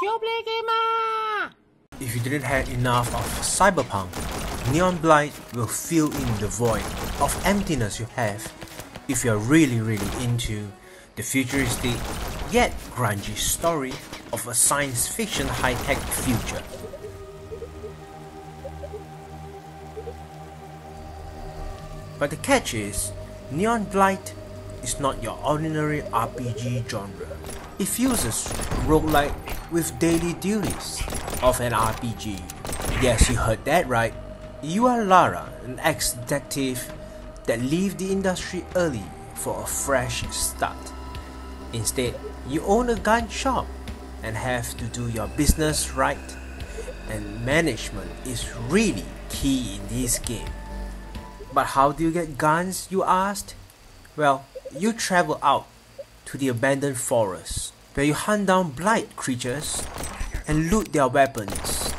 Gamer! If you didn't have enough of Cyberpunk, Neon Blight will fill in the void of emptiness you have if you're really really into the futuristic yet grungy story of a science fiction high-tech future. But the catch is, Neon Blight is not your ordinary RPG genre. It fuses roguelike with daily duties of an RPG. Yes, you heard that right. You are Lara, an ex-detective that leave the industry early for a fresh start. Instead, you own a gun shop and have to do your business right. And management is really key in this game. But how do you get guns, you asked? Well, you travel out to the abandoned forest where you hunt down blight creatures and loot their weapons.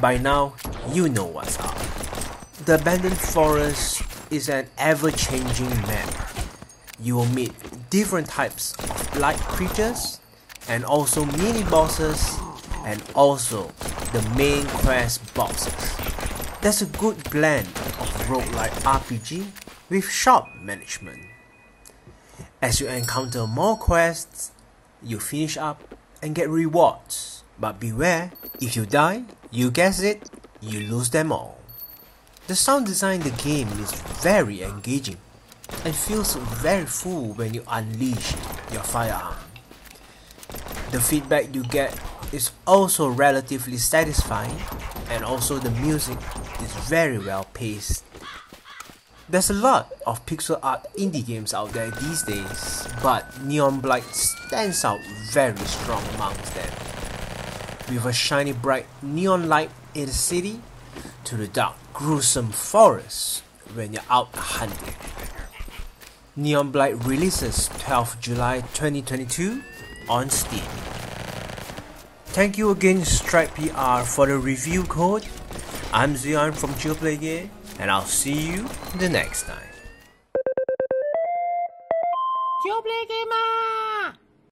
By now, you know what's up. The abandoned forest is an ever-changing map. You will meet different types of blight creatures and also mini bosses and also the main quest bosses. That's a good blend of roguelike RPG with shop management. As you encounter more quests, you finish up and get rewards. But beware, if you die, you guess it, you lose them all. The sound design in the game is very engaging and feels very full when you unleash your firearm. The feedback you get is also relatively satisfying and also the music is very well paced. There's a lot of pixel art indie games out there these days, but Neon Blight stands out very strong amongst them. With a shiny bright neon light in the city, to the dark gruesome forest when you're out hunting. Neon Blight releases 12th July 2022 on Steam. Thank you again Stripe PR for the review code. I'm Zeon from Play Game and I'll see you the next time.